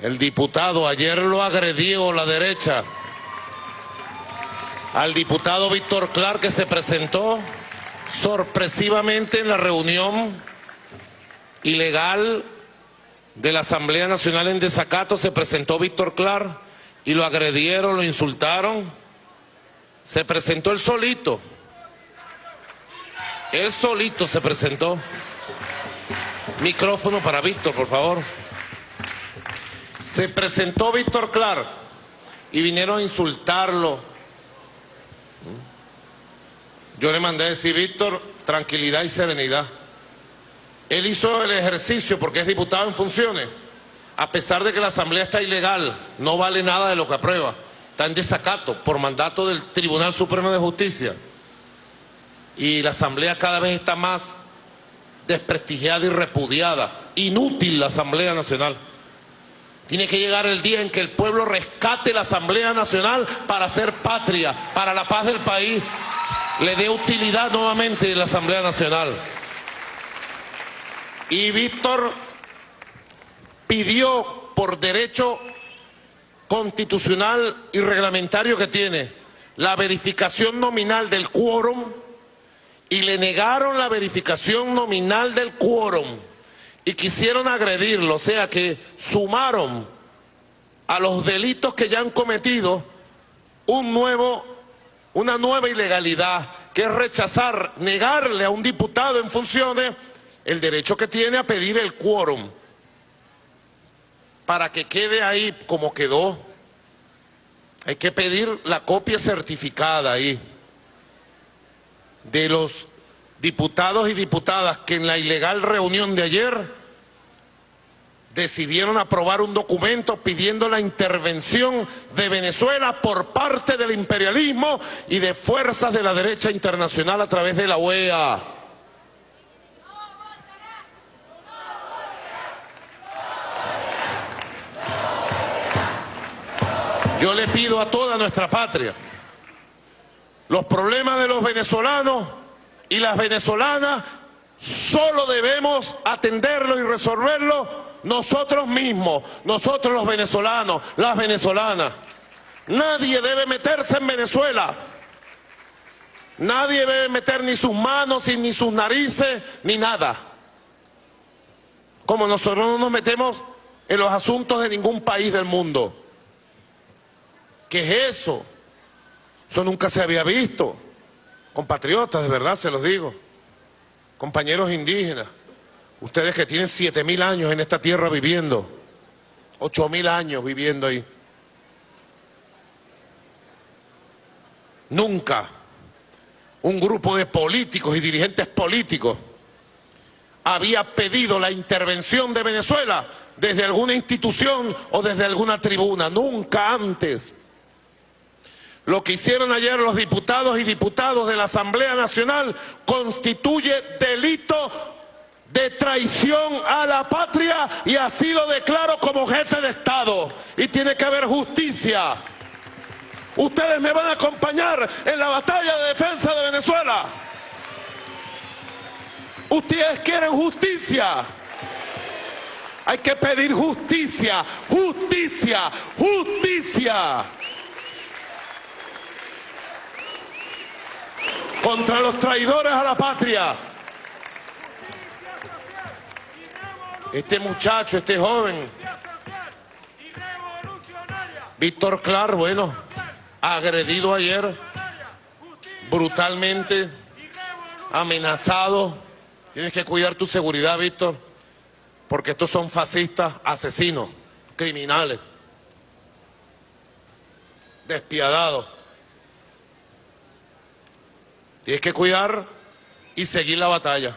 El diputado ayer lo agredió la derecha. Al diputado Víctor Clark que se presentó sorpresivamente en la reunión ilegal de la Asamblea Nacional en desacato, se presentó Víctor Clark y lo agredieron, lo insultaron. Se presentó él solito. Él solito se presentó. Micrófono para Víctor, por favor. Se presentó Víctor Clark y vinieron a insultarlo. Yo le mandé a decir, Víctor, tranquilidad y serenidad. Él hizo el ejercicio porque es diputado en funciones. A pesar de que la asamblea está ilegal, no vale nada de lo que aprueba. Está en desacato por mandato del Tribunal Supremo de Justicia. Y la asamblea cada vez está más desprestigiada y repudiada. Inútil la Asamblea Nacional. Tiene que llegar el día en que el pueblo rescate la Asamblea Nacional para hacer patria, para la paz del país. Le dé utilidad nuevamente la Asamblea Nacional. Y Víctor pidió por derecho constitucional y reglamentario que tiene la verificación nominal del quórum y le negaron la verificación nominal del quórum y quisieron agredirlo, o sea que sumaron a los delitos que ya han cometido un nuevo, una nueva ilegalidad, que es rechazar, negarle a un diputado en funciones el derecho que tiene a pedir el quórum para que quede ahí como quedó. Hay que pedir la copia certificada ahí de los diputados y diputadas que en la ilegal reunión de ayer decidieron aprobar un documento pidiendo la intervención de Venezuela por parte del imperialismo y de fuerzas de la derecha internacional a través de la OEA. Yo le pido a toda nuestra patria, los problemas de los venezolanos y las venezolanas solo debemos atenderlo y resolverlo nosotros mismos, nosotros los venezolanos, las venezolanas. Nadie debe meterse en Venezuela. Nadie debe meter ni sus manos, ni sus narices, ni nada. Como nosotros no nos metemos en los asuntos de ningún país del mundo. ¿Qué es eso? Eso nunca se había visto. Compatriotas, de verdad se los digo. Compañeros indígenas, ustedes que tienen siete mil años en esta tierra viviendo, ocho mil años viviendo ahí. Nunca un grupo de políticos y dirigentes políticos había pedido la intervención de Venezuela desde alguna institución o desde alguna tribuna, nunca antes. Lo que hicieron ayer los diputados y diputados de la Asamblea Nacional constituye delito de traición a la patria y así lo declaro como jefe de Estado. Y tiene que haber justicia. Ustedes me van a acompañar en la batalla de defensa de Venezuela. Ustedes quieren justicia. Hay que pedir justicia, justicia, justicia. Contra los traidores a la patria. Este muchacho, este joven, Víctor Clark, bueno, agredido ayer, brutalmente, amenazado. Tienes que cuidar tu seguridad, Víctor, porque estos son fascistas, asesinos, criminales, despiadados. Tienes que cuidar y seguir la batalla.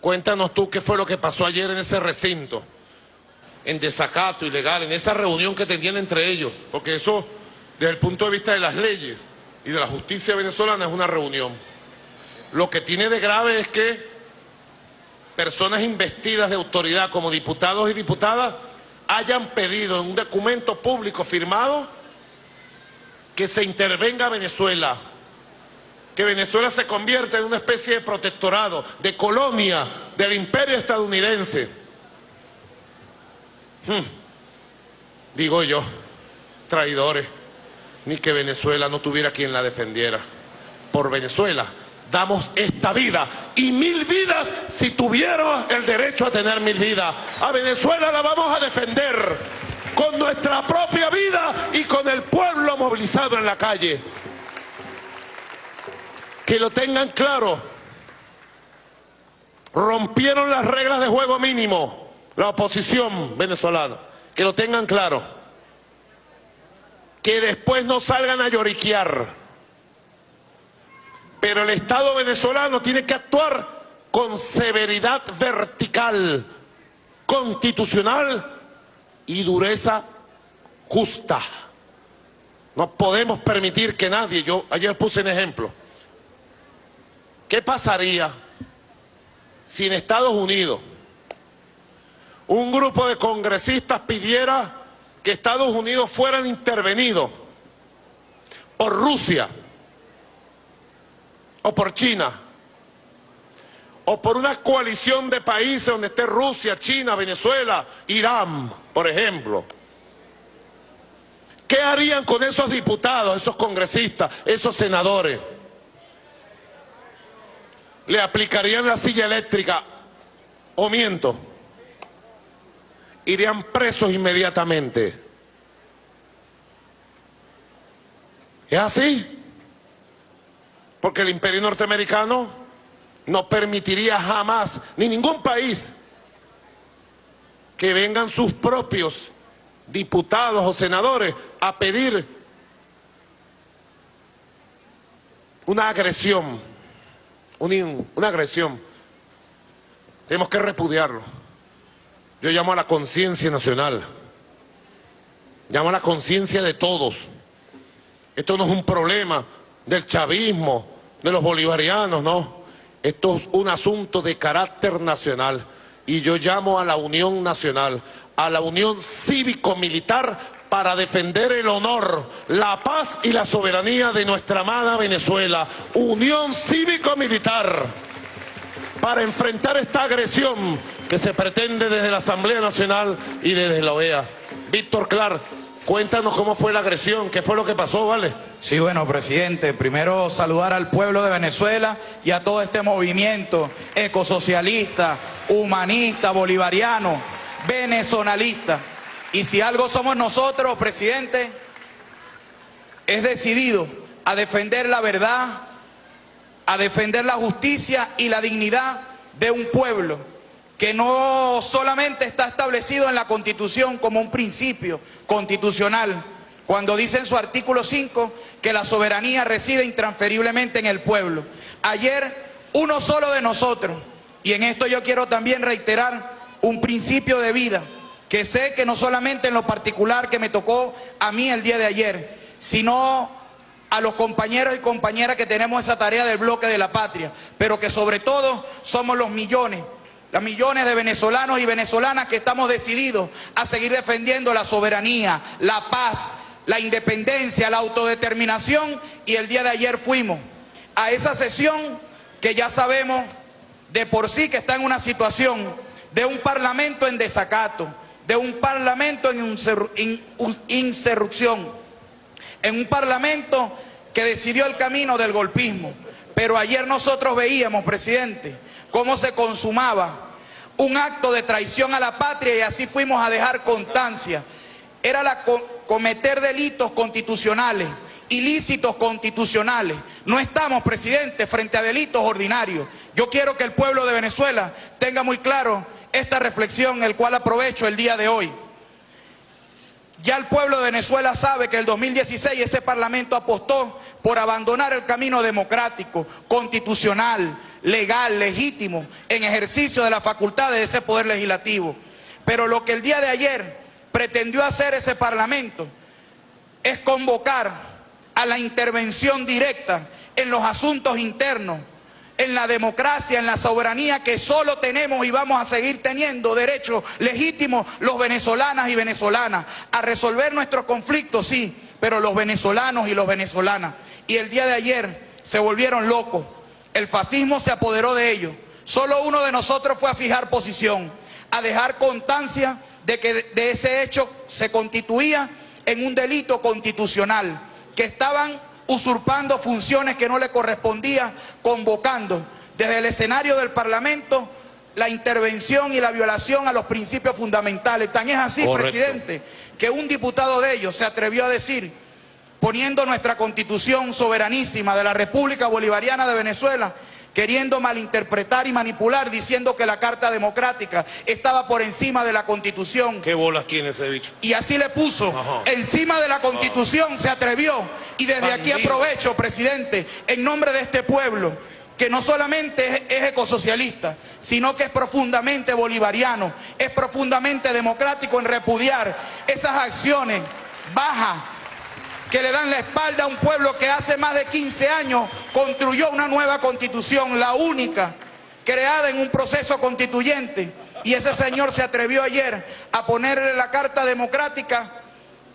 Cuéntanos tú qué fue lo que pasó ayer en ese recinto, en desacato ilegal, en esa reunión que tenían entre ellos, porque eso, desde el punto de vista de las leyes y de la justicia venezolana, es una reunión. Lo que tiene de grave es que personas investidas de autoridad como diputados y diputadas hayan pedido en un documento público firmado que se intervenga Venezuela que Venezuela se convierta en una especie de protectorado, de colonia del imperio estadounidense. Hmm. Digo yo, traidores, ni que Venezuela no tuviera quien la defendiera. Por Venezuela damos esta vida y mil vidas si tuviéramos el derecho a tener mil vidas. A Venezuela la vamos a defender con nuestra propia vida y con el pueblo movilizado en la calle. Que lo tengan claro. Rompieron las reglas de juego mínimo la oposición venezolana. Que lo tengan claro. Que después no salgan a lloriquear. Pero el Estado venezolano tiene que actuar con severidad vertical, constitucional y dureza justa. No podemos permitir que nadie, yo ayer puse un ejemplo, ¿qué pasaría si en Estados Unidos un grupo de congresistas pidiera que Estados Unidos fueran intervenidos por Rusia o por China o por una coalición de países donde esté Rusia, China, Venezuela, Irán, por ejemplo. ¿Qué harían con esos diputados, esos congresistas, esos senadores? ¿Le aplicarían la silla eléctrica o miento? Irían presos inmediatamente. ¿Es así? Porque el imperio norteamericano no permitiría jamás, ni ningún país, que vengan sus propios diputados o senadores a pedir una agresión, una agresión. Tenemos que repudiarlo. Yo llamo a la conciencia nacional, llamo a la conciencia de todos. Esto no es un problema del chavismo, de los bolivarianos, no. Esto es un asunto de carácter nacional y yo llamo a la Unión Nacional, a la Unión Cívico-Militar para defender el honor, la paz y la soberanía de nuestra amada Venezuela. Unión Cívico-Militar para enfrentar esta agresión que se pretende desde la Asamblea Nacional y desde la OEA. Víctor Clark, cuéntanos cómo fue la agresión, qué fue lo que pasó, ¿vale? Sí, bueno, presidente, primero saludar al pueblo de Venezuela y a todo este movimiento ecosocialista, humanista, bolivariano, venezonalista. Y si algo somos nosotros, presidente, es decidido a defender la verdad, a defender la justicia y la dignidad de un pueblo que no solamente está establecido en la Constitución como un principio constitucional, cuando dice en su artículo 5 que la soberanía reside intransferiblemente en el pueblo. Ayer uno solo de nosotros, y en esto yo quiero también reiterar un principio de vida, que sé que no solamente en lo particular que me tocó a mí el día de ayer, sino a los compañeros y compañeras que tenemos esa tarea del bloque de la patria, pero que sobre todo somos los millones los millones de venezolanos y venezolanas que estamos decididos a seguir defendiendo la soberanía, la paz, la independencia, la autodeterminación y el día de ayer fuimos a esa sesión que ya sabemos de por sí que está en una situación de un parlamento en desacato, de un parlamento en insurrección, en un parlamento que decidió el camino del golpismo. Pero ayer nosotros veíamos, presidente, cómo se consumaba un acto de traición a la patria y así fuimos a dejar constancia. Era la cometer delitos constitucionales, ilícitos constitucionales. No estamos, presidente, frente a delitos ordinarios. Yo quiero que el pueblo de Venezuela tenga muy claro esta reflexión, el cual aprovecho el día de hoy. Ya el pueblo de Venezuela sabe que el 2016 ese parlamento apostó por abandonar el camino democrático, constitucional, legal, legítimo, en ejercicio de la facultad de ese poder legislativo. Pero lo que el día de ayer pretendió hacer ese Parlamento es convocar a la intervención directa en los asuntos internos, en la democracia, en la soberanía que solo tenemos y vamos a seguir teniendo derechos legítimos los venezolanas y venezolanas. A resolver nuestros conflictos, sí, pero los venezolanos y los venezolanas. Y el día de ayer se volvieron locos, el fascismo se apoderó de ellos, solo uno de nosotros fue a fijar posición a dejar constancia de que de ese hecho se constituía en un delito constitucional, que estaban usurpando funciones que no le correspondía, convocando desde el escenario del Parlamento la intervención y la violación a los principios fundamentales. Tan es así, Correcto. presidente, que un diputado de ellos se atrevió a decir, poniendo nuestra constitución soberanísima de la República Bolivariana de Venezuela, queriendo malinterpretar y manipular, diciendo que la Carta Democrática estaba por encima de la constitución. ¿Qué bolas tiene ese bicho? Y así le puso, Ajá. encima de la constitución se atrevió. Y desde aquí aprovecho, presidente, en nombre de este pueblo, que no solamente es, es ecosocialista, sino que es profundamente bolivariano, es profundamente democrático en repudiar esas acciones bajas que le dan la espalda a un pueblo que hace más de 15 años construyó una nueva constitución, la única creada en un proceso constituyente. Y ese señor se atrevió ayer a ponerle la Carta Democrática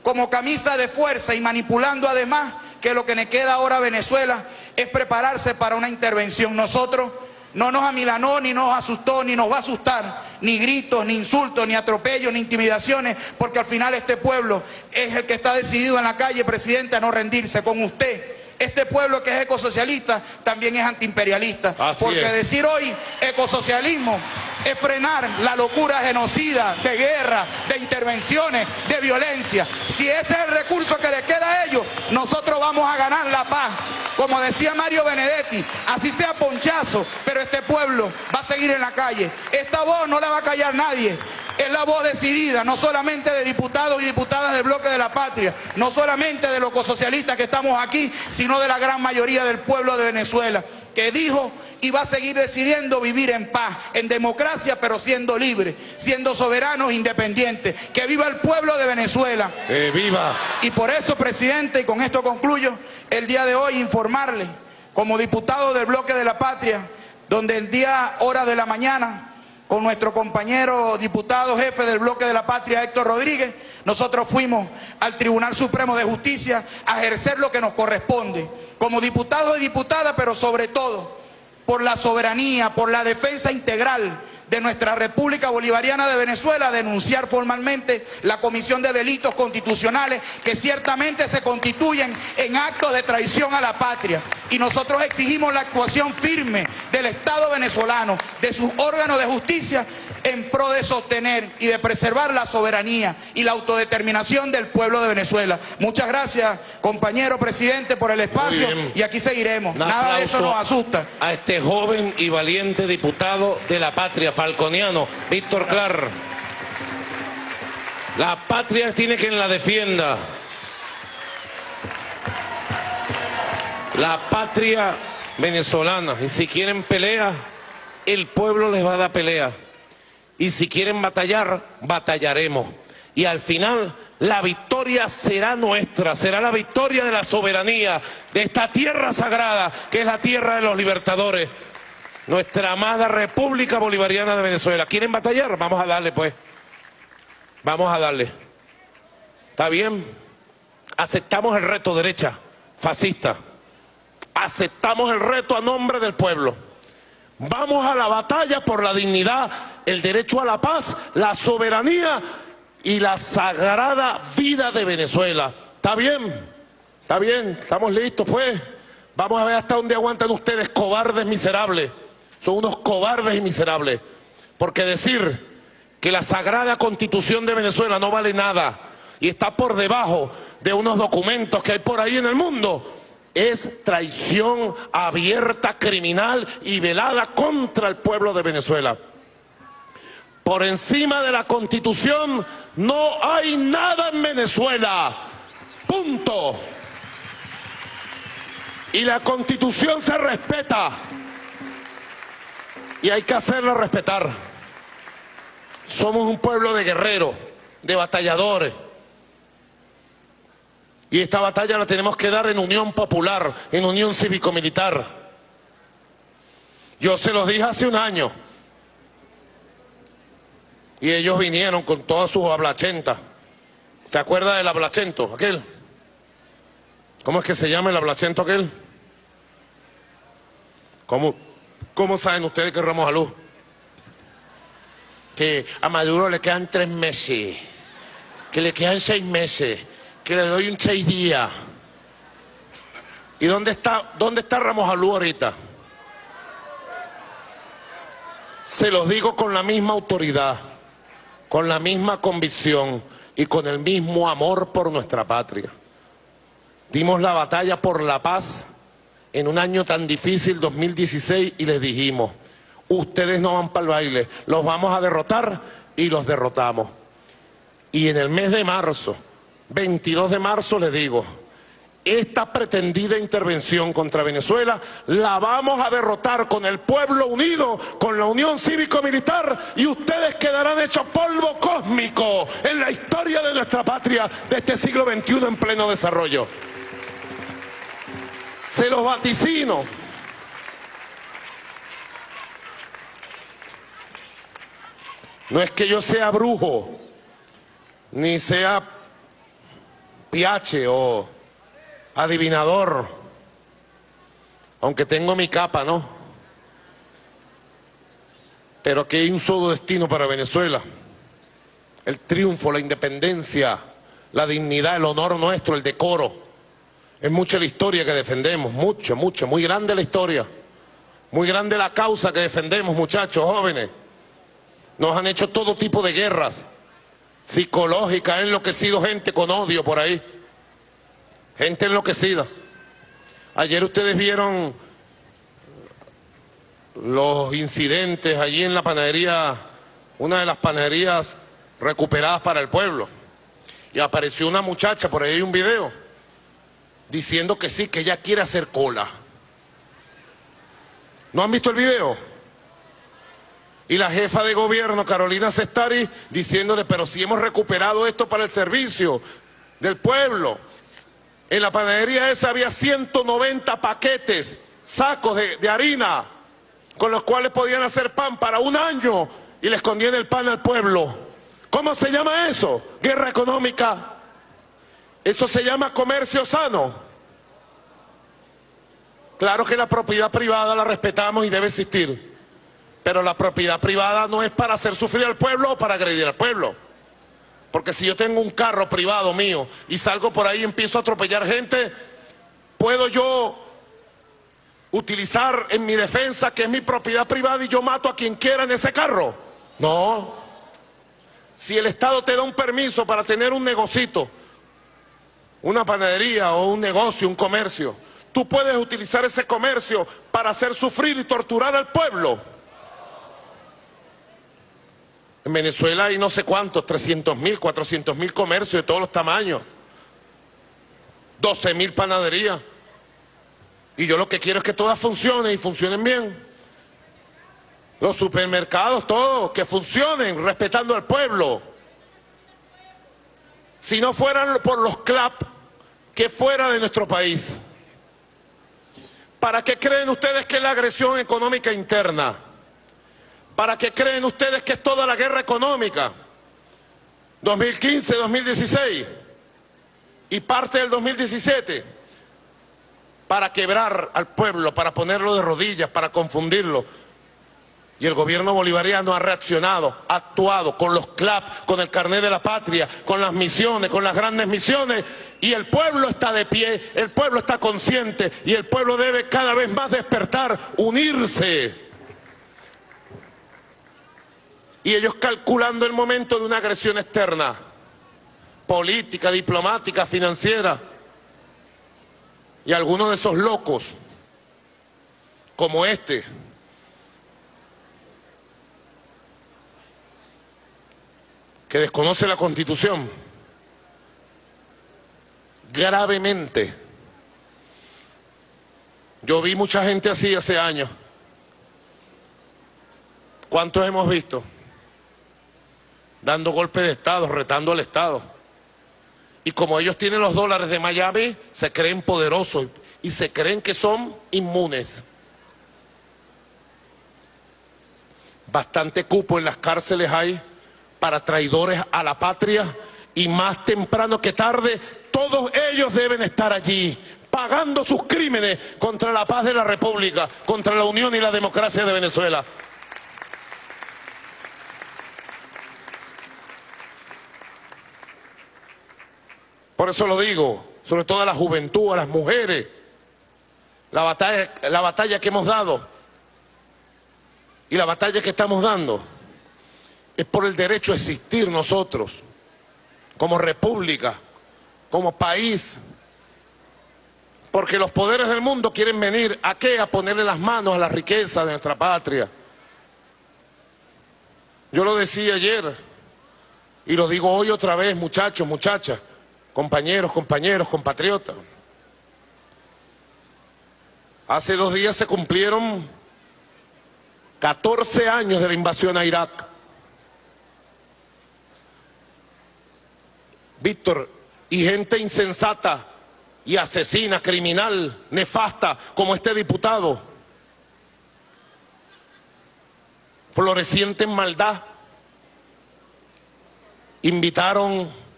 como camisa de fuerza y manipulando además que lo que le queda ahora a Venezuela es prepararse para una intervención. Nosotros no nos amilanó, ni nos asustó, ni nos va a asustar, ni gritos, ni insultos, ni atropellos, ni intimidaciones, porque al final este pueblo es el que está decidido en la calle, presidente, a no rendirse con usted. Este pueblo que es ecosocialista también es antiimperialista. Así porque es. decir hoy ecosocialismo es frenar la locura genocida, de guerra, de intervenciones, de violencia. Si ese es el recurso que le queda a ellos, nosotros vamos a ganar la paz. Como decía Mario Benedetti, así sea ponchazo, pero este pueblo va a seguir en la calle. Esta voz no la va a callar nadie. Es la voz decidida, no solamente de diputados y diputadas del bloque de la patria, no solamente de los socialistas que estamos aquí, sino de la gran mayoría del pueblo de Venezuela, que dijo y va a seguir decidiendo vivir en paz, en democracia, pero siendo libre, siendo soberanos, independientes. Que viva el pueblo de Venezuela. ¡Viva! Y por eso, presidente, y con esto concluyo, el día de hoy informarle, como diputado del bloque de la patria, donde el día, hora de la mañana, con nuestro compañero diputado jefe del bloque de la patria, Héctor Rodríguez, nosotros fuimos al Tribunal Supremo de Justicia a ejercer lo que nos corresponde, como diputados y diputadas, pero sobre todo por la soberanía, por la defensa integral de nuestra República Bolivariana de Venezuela, denunciar formalmente la comisión de delitos constitucionales que ciertamente se constituyen en actos de traición a la patria. Y nosotros exigimos la actuación firme del Estado venezolano, de sus órganos de justicia, en pro de sostener y de preservar la soberanía y la autodeterminación del pueblo de Venezuela. Muchas gracias, compañero presidente, por el espacio y aquí seguiremos. Un Nada de eso nos asusta. A este joven y valiente diputado de la patria, falconiano, Víctor Clar. La patria tiene quien la defienda. La patria venezolana. Y si quieren pelea, el pueblo les va a dar pelea. Y si quieren batallar, batallaremos. Y al final, la victoria será nuestra, será la victoria de la soberanía, de esta tierra sagrada, que es la tierra de los libertadores. Nuestra amada República Bolivariana de Venezuela. ¿Quieren batallar? Vamos a darle, pues. Vamos a darle. ¿Está bien? Aceptamos el reto, derecha, fascista. Aceptamos el reto a nombre del pueblo. Vamos a la batalla por la dignidad, el derecho a la paz, la soberanía y la sagrada vida de Venezuela. ¿Está bien? ¿Está bien? ¿Estamos listos, pues? Vamos a ver hasta dónde aguantan ustedes, cobardes miserables. Son unos cobardes y miserables. Porque decir que la sagrada constitución de Venezuela no vale nada y está por debajo de unos documentos que hay por ahí en el mundo es traición abierta, criminal y velada contra el pueblo de Venezuela. Por encima de la constitución no hay nada en Venezuela. Punto. Y la constitución se respeta. Y hay que hacerla respetar. Somos un pueblo de guerreros, de batalladores. Y esta batalla la tenemos que dar en unión popular, en unión cívico-militar. Yo se los dije hace un año. Y ellos vinieron con todas sus ablachentas. ¿Se acuerda del ablachento, aquel? ¿Cómo es que se llama el ablachento aquel? ¿Cómo, cómo saben ustedes que Ramos Alú? que a Maduro le quedan tres meses, que le quedan seis meses, que le doy un seis días. ¿Y dónde está, dónde está Ramos Alú ahorita? Se los digo con la misma autoridad, con la misma convicción y con el mismo amor por nuestra patria. Dimos la batalla por la paz en un año tan difícil, 2016, y les dijimos, ustedes no van para el baile, los vamos a derrotar y los derrotamos. Y en el mes de marzo, 22 de marzo, les digo, esta pretendida intervención contra Venezuela la vamos a derrotar con el pueblo unido, con la unión cívico-militar y ustedes quedarán hechos polvo cósmico en la historia de nuestra patria de este siglo XXI en pleno desarrollo. Se los vaticino. No es que yo sea brujo, ni sea piache o adivinador, aunque tengo mi capa, ¿no? Pero aquí hay un solo destino para Venezuela. El triunfo, la independencia, la dignidad, el honor nuestro, el decoro. Es mucha la historia que defendemos, mucho, mucho, muy grande la historia. Muy grande la causa que defendemos, muchachos, jóvenes. Nos han hecho todo tipo de guerras psicológicas, han enloquecido gente con odio por ahí. Gente enloquecida. Ayer ustedes vieron los incidentes allí en la panadería, una de las panaderías recuperadas para el pueblo. Y apareció una muchacha, por ahí hay un video, diciendo que sí, que ella quiere hacer cola. ¿No han visto el video? Y la jefa de gobierno, Carolina Sestari, diciéndole, pero si hemos recuperado esto para el servicio del pueblo. En la panadería esa había 190 paquetes, sacos de, harina, con los cuales podían hacer pan para un año y le escondían el pan al pueblo. ¿Cómo se llama eso? Guerra económica. Eso se llama comercio sano. Claro que la propiedad privada la respetamos y debe existir. Pero la propiedad privada no es para hacer sufrir al pueblo o para agredir al pueblo. Porque si yo tengo un carro privado mío y salgo por ahí y empiezo a atropellar gente, ¿puedo yo utilizar en mi defensa que es mi propiedad privada y yo mato a quien quiera en ese carro? No. Si el Estado te da un permiso para tener un negocito, una panadería o un negocio, un comercio, tú puedes utilizar ese comercio para hacer sufrir y torturar al pueblo. En Venezuela hay no sé cuántos, 300 mil, 400 mil comercios de todos los tamaños, 12 mil panaderías. Y yo lo que quiero es que todas funcionen y funcionen bien. Los supermercados, todos, que funcionen respetando al pueblo. Si no fueran por los CLAP que fuera de nuestro país. ¿Para qué creen ustedes que es la agresión económica interna? ¿Para qué creen ustedes que es toda la guerra económica? 2015, 2016 y parte del 2017 para quebrar al pueblo, para ponerlo de rodillas, para confundirlo. Y el gobierno bolivariano ha reaccionado, ha actuado con los CLAP, con el carnet de la patria, con las misiones, con las grandes misiones. Y el pueblo está de pie, el pueblo está consciente y el pueblo debe cada vez más despertar, unirse y ellos calculando el momento de una agresión externa, política, diplomática, financiera. Y algunos de esos locos, como este, que desconoce la Constitución, gravemente. Yo vi mucha gente así hace años. ¿Cuántos hemos visto? Dando golpe de Estado, retando al Estado. Y como ellos tienen los dólares de Miami, se creen poderosos y se creen que son inmunes. Bastante cupo en las cárceles hay para traidores a la patria y más temprano que tarde todos ellos deben estar allí pagando sus crímenes contra la paz de la República, contra la unión y la democracia de Venezuela. Por eso lo digo, sobre todo a la juventud, a las mujeres, la batalla, la batalla que hemos dado y la batalla que estamos dando es por el derecho a existir nosotros como república, como país, porque los poderes del mundo quieren venir a qué? A ponerle las manos a la riqueza de nuestra patria. Yo lo decía ayer y lo digo hoy otra vez, muchachos, muchachas, compañeros, compañeros, compatriotas. Hace dos días se cumplieron 14 años de la invasión a Irak. Víctor, y gente insensata y asesina, criminal, nefasta, como este diputado, floreciente en maldad, invitaron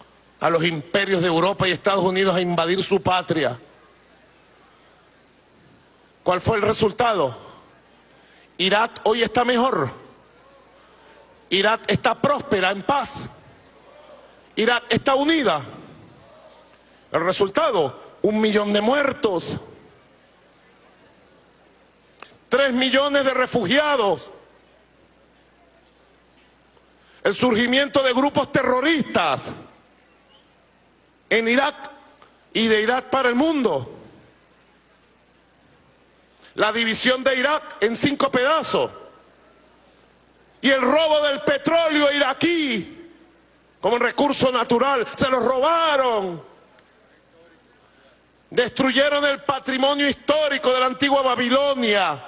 a los imperios de Europa y Estados Unidos a invadir su patria. ¿Cuál fue el resultado? Irak hoy está mejor. Irak está próspera, en paz. Irak está unida. El resultado, un millón de muertos, tres millones de refugiados, el surgimiento de grupos terroristas en Irak y de Irak para el mundo, la división de Irak en cinco pedazos. Y el robo del petróleo iraquí como recurso natural, se lo robaron. Destruyeron el patrimonio histórico de la antigua Babilonia,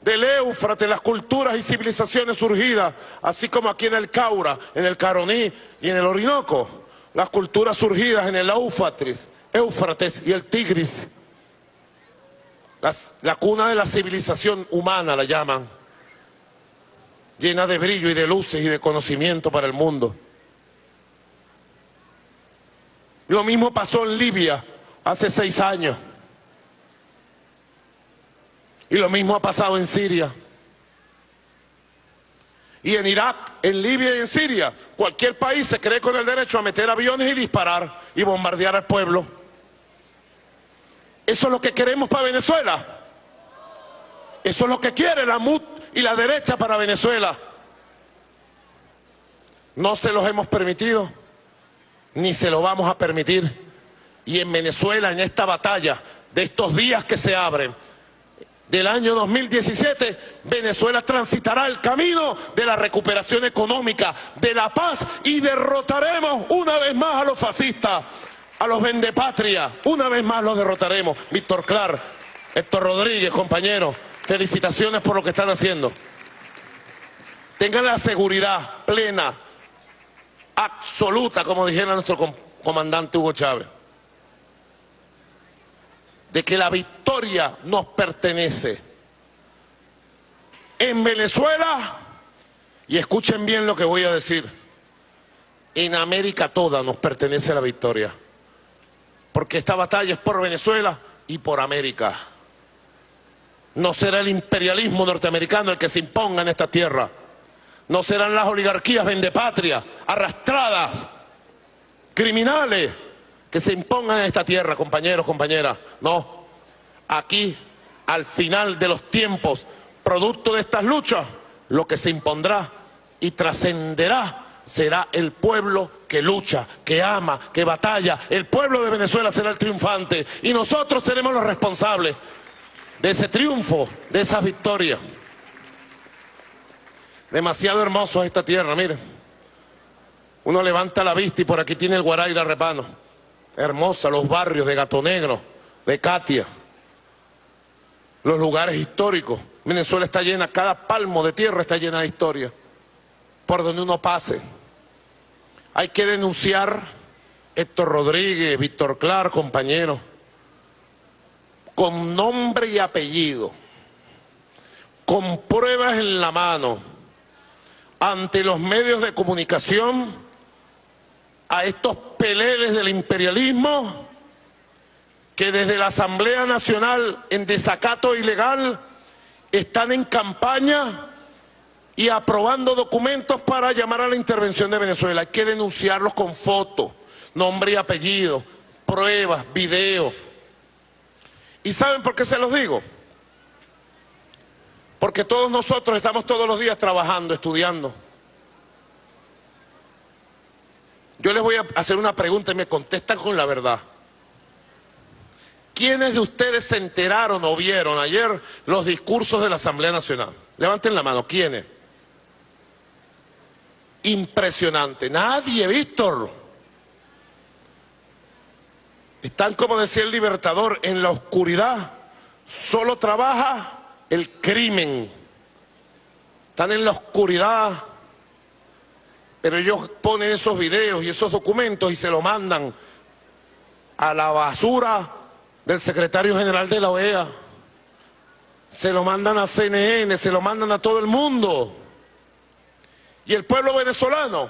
del Éufrates, las culturas y civilizaciones surgidas, así como aquí en el Caura, en el Caroní y en el Orinoco, las culturas surgidas en el Éufrates, Éufrates y el Tigris, la cuna de la civilización humana la llaman llena de brillo y de luces y de conocimiento para el mundo. Lo mismo pasó en Libia hace seis años. Y lo mismo ha pasado en Siria. Y en Irak, en Libia y en Siria, cualquier país se cree con el derecho a meter aviones y disparar y bombardear al pueblo. Eso es lo que queremos para Venezuela. Eso es lo que quiere la MUT y la derecha para Venezuela. No se los hemos permitido, ni se lo vamos a permitir. Y en Venezuela, en esta batalla de estos días que se abren, del año 2017, Venezuela transitará el camino de la recuperación económica, de la paz y derrotaremos una vez más a los fascistas, a los vendepatria, una vez más los derrotaremos. Víctor Clar, Héctor Rodríguez, compañero, Felicitaciones por lo que están haciendo. Tengan la seguridad plena, absoluta, como dijera nuestro comandante Hugo Chávez, de que la victoria nos pertenece. En Venezuela, y escuchen bien lo que voy a decir, en América toda nos pertenece la victoria, porque esta batalla es por Venezuela y por América. No será el imperialismo norteamericano el que se imponga en esta tierra. No serán las oligarquías vendepatrias, arrastradas, criminales, que se impongan en esta tierra, compañeros, compañeras. No. Aquí, al final de los tiempos, producto de estas luchas, lo que se impondrá y trascenderá será el pueblo que lucha, que ama, que batalla. El pueblo de Venezuela será el triunfante y nosotros seremos los responsables de ese triunfo, de esa victoria. Demasiado hermoso es esta tierra, miren. Uno levanta la vista y por aquí tiene el Guaraira Repano. Hermosa, los barrios de Gato Negro, de Katia. Los lugares históricos. Venezuela está llena, cada palmo de tierra está llena de historia. Por donde uno pase. Hay que denunciar Héctor Rodríguez, Víctor Clar, compañeros con nombre y apellido, con pruebas en la mano, ante los medios de comunicación, a estos peleles del imperialismo que desde la Asamblea Nacional en desacato ilegal están en campaña y aprobando documentos para llamar a la intervención de Venezuela. Hay que denunciarlos con fotos nombre y apellido, pruebas, videos. ¿Y saben por qué se los digo? Porque todos nosotros estamos todos los días trabajando, estudiando. Yo les voy a hacer una pregunta y me contestan con la verdad. ¿Quiénes de ustedes se enteraron o vieron ayer los discursos de la Asamblea Nacional? Levanten la mano, ¿quiénes? Impresionante. Nadie, Víctor. Están, como decía el libertador, en la oscuridad. Solo trabaja el crimen. Están en la oscuridad. Pero ellos ponen esos videos y esos documentos y se lo mandan a la basura del secretario general de la OEA. Se lo mandan a CNN, se lo mandan a todo el mundo. Y el pueblo venezolano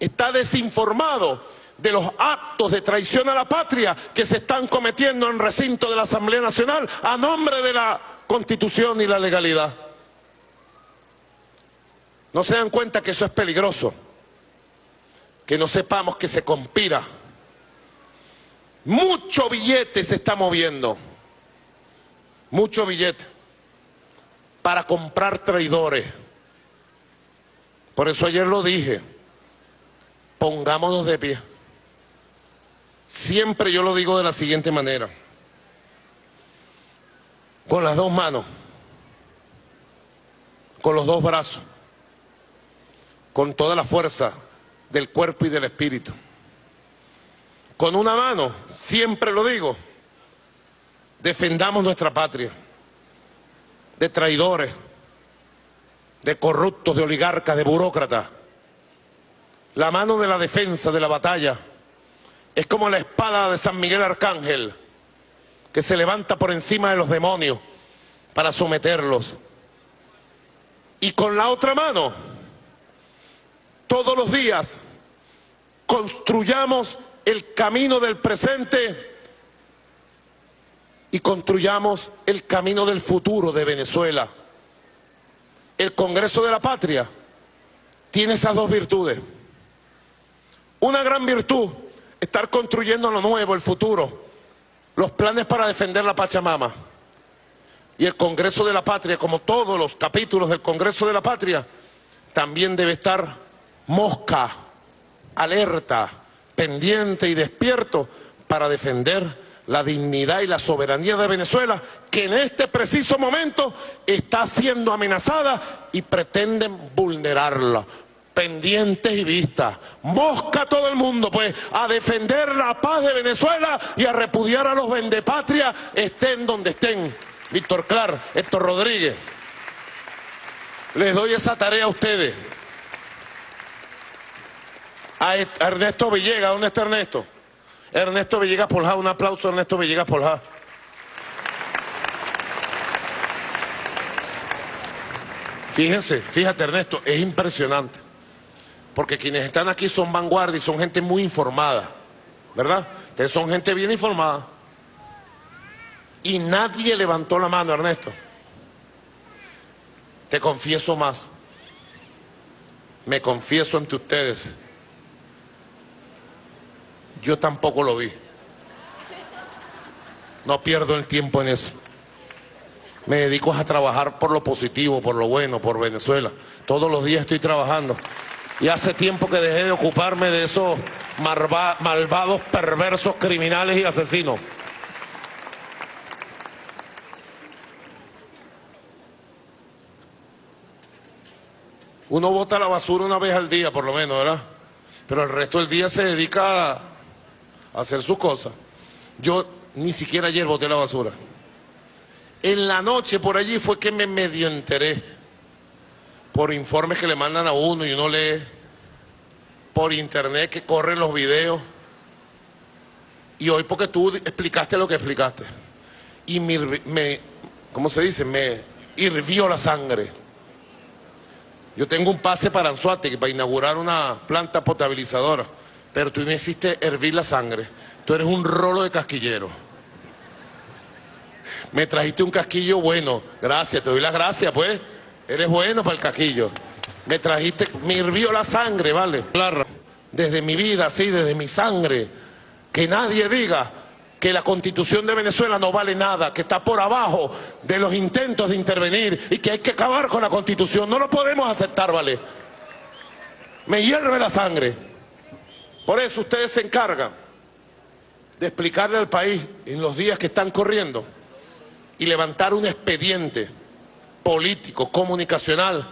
está desinformado de los actos de traición a la patria que se están cometiendo en recinto de la Asamblea Nacional a nombre de la Constitución y la legalidad. No se dan cuenta que eso es peligroso, que no sepamos que se conspira. Mucho billete se está moviendo, mucho billete, para comprar traidores. Por eso ayer lo dije, pongámonos de pie. Siempre yo lo digo de la siguiente manera. Con las dos manos, con los dos brazos, con toda la fuerza del cuerpo y del espíritu. Con una mano, siempre lo digo, defendamos nuestra patria de traidores, de corruptos, de oligarcas, de burócratas. La mano de la defensa, de la batalla es como la espada de San Miguel Arcángel, que se levanta por encima de los demonios para someterlos. Y con la otra mano, todos los días, construyamos el camino del presente y construyamos el camino del futuro de Venezuela. El Congreso de la Patria tiene esas dos virtudes. Una gran virtud estar construyendo lo nuevo, el futuro, los planes para defender la Pachamama. Y el Congreso de la Patria, como todos los capítulos del Congreso de la Patria, también debe estar mosca, alerta, pendiente y despierto para defender la dignidad y la soberanía de Venezuela, que en este preciso momento está siendo amenazada y pretenden vulnerarla pendientes y vistas. Mosca todo el mundo, pues, a defender la paz de Venezuela y a repudiar a los vendepatrias, estén donde estén. Víctor Clar, Héctor Rodríguez. Les doy esa tarea a ustedes. A Ernesto Villegas, ¿dónde está Ernesto? Ernesto Villegas Polja, un aplauso a Ernesto Villegas Polja. Fíjense, fíjate Ernesto, es impresionante porque quienes están aquí son vanguardia y son gente muy informada, ¿verdad? Son gente bien informada. Y nadie levantó la mano, Ernesto. Te confieso más. Me confieso ante ustedes. Yo tampoco lo vi. No pierdo el tiempo en eso. Me dedico a trabajar por lo positivo, por lo bueno, por Venezuela. Todos los días estoy trabajando. Y hace tiempo que dejé de ocuparme de esos malvados, perversos, criminales y asesinos. Uno bota la basura una vez al día, por lo menos, ¿verdad? Pero el resto del día se dedica a hacer sus cosas. Yo ni siquiera ayer boté la basura. En la noche por allí fue que me medio enteré por informes que le mandan a uno y uno lee, por internet que corren los videos, y hoy porque tú explicaste lo que explicaste, y me, ¿cómo se dice? Me hirvió la sangre. Yo tengo un pase para Anzuate para inaugurar una planta potabilizadora, pero tú me hiciste hervir la sangre. Tú eres un rolo de casquillero. Me trajiste un casquillo bueno, gracias, te doy las gracias, pues. Eres bueno para el caquillo. Me trajiste, me hirvió la sangre, ¿vale? desde mi vida, sí, desde mi sangre, que nadie diga que la constitución de Venezuela no vale nada, que está por abajo de los intentos de intervenir y que hay que acabar con la constitución. No lo podemos aceptar, ¿vale? Me hierve la sangre. Por eso ustedes se encargan de explicarle al país en los días que están corriendo y levantar un expediente político, comunicacional,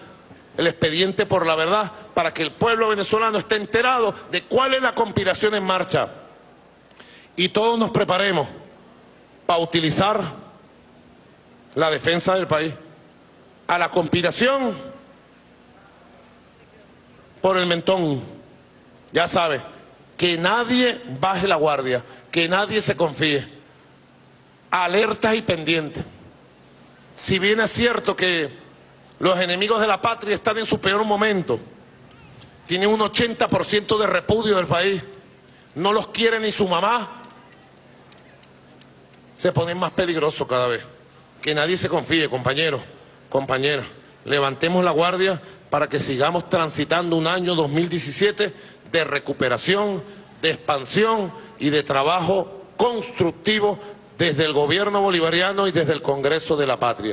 el expediente por la verdad, para que el pueblo venezolano esté enterado de cuál es la conspiración en marcha. Y todos nos preparemos para utilizar la defensa del país. A la conspiración por el mentón, ya sabe, que nadie baje la guardia, que nadie se confíe, alertas y pendientes. Si bien es cierto que los enemigos de la patria están en su peor momento, tienen un 80% de repudio del país, no los quiere ni su mamá, se ponen más peligrosos cada vez. Que nadie se confíe, compañeros, compañeras. Levantemos la guardia para que sigamos transitando un año 2017 de recuperación, de expansión y de trabajo constructivo desde el gobierno bolivariano y desde el Congreso de la Patria.